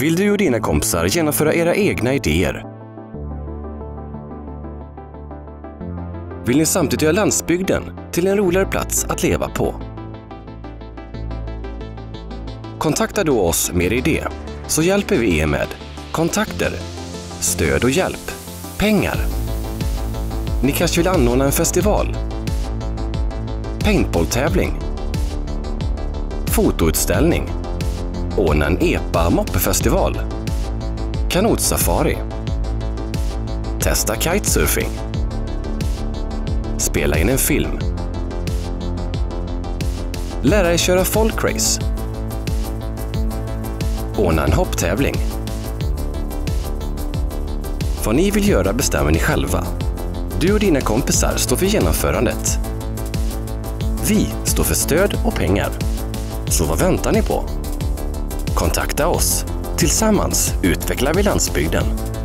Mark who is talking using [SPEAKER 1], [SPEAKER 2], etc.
[SPEAKER 1] Vill du och dina kompisar genomföra era egna idéer? Vill ni samtidigt göra landsbygden till en roligare plats att leva på? Kontakta då oss med er idé, så hjälper vi er med kontakter, stöd och hjälp, pengar. Ni kanske vill anordna en festival? Paintballtävling? Fotoutställning? Ordna en EPA moppefestival? Kanotsafari? Testa kitesurfing? Spela in en film? Lära er köra folkrace? Ordna en hopptävling? Vad ni vill göra bestämmer ni själva. Du och dina kompisar står för genomförandet. Vi står för stöd och pengar. Så vad väntar ni på? Kontakta oss. Tillsammans utvecklar vi landsbygden.